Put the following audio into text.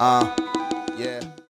Uh, yeah.